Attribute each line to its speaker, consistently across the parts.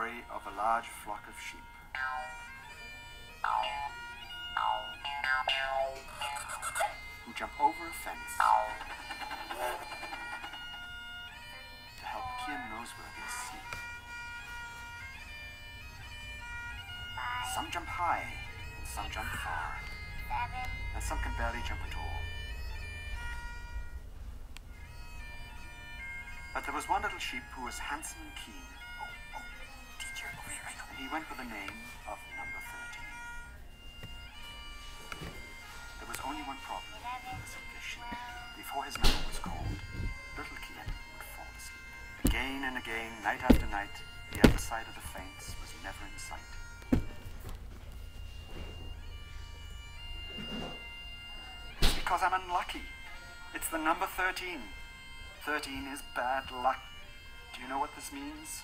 Speaker 1: story of a large flock of sheep. Who jump over a fence to help Kian Noseworthy sleep. Some jump high, and some jump far, and some can barely jump at all. But there was one little sheep who was handsome and keen. He went by the name of Number 13. There was only one problem. Before his number was called, little Kian would fall asleep. Again and again, night after night, the other side of the fence was never in sight. It's because I'm unlucky. It's the number 13. 13 is bad luck. Do you know what this means?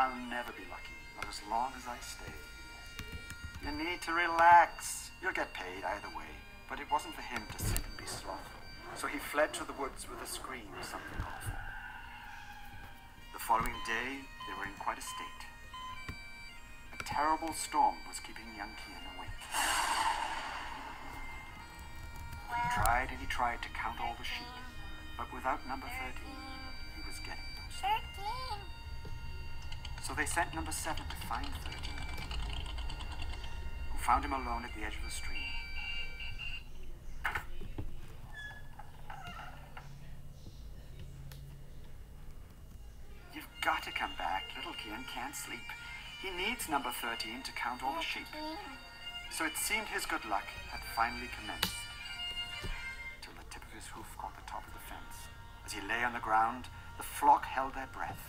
Speaker 1: I'll never be lucky, not as long as I stay. You need to relax. You'll get paid either way. But it wasn't for him to sit and be slothful. So he fled to the woods with a scream, something awful. The following day, they were in quite a state. A terrible storm was keeping young Kian awake. He tried and he tried to count all the sheep, but without number 13, he was getting no. So they sent number 7 to find 13, who found him alone at the edge of the stream. You've got to come back. Little Kian can't sleep. He needs number 13 to count all the sheep. So it seemed his good luck had finally commenced. Till the tip of his hoof caught the top of the fence. As he lay on the ground, the flock held their breath.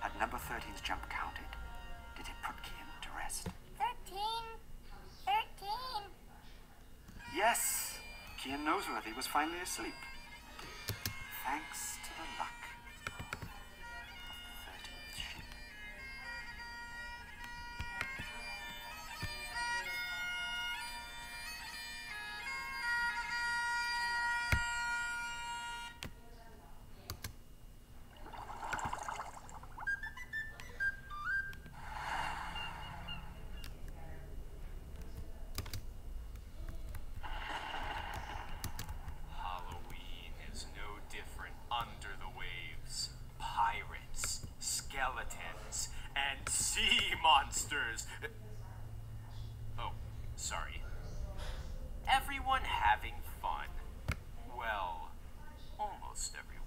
Speaker 1: Had number 13's jump counted? Did it put Kian to rest?
Speaker 2: Thirteen. Thirteen.
Speaker 1: Yes! Kian Noseworthy was finally asleep. Thanks
Speaker 3: and sea monsters. Oh, sorry. Everyone having fun. Well, almost everyone.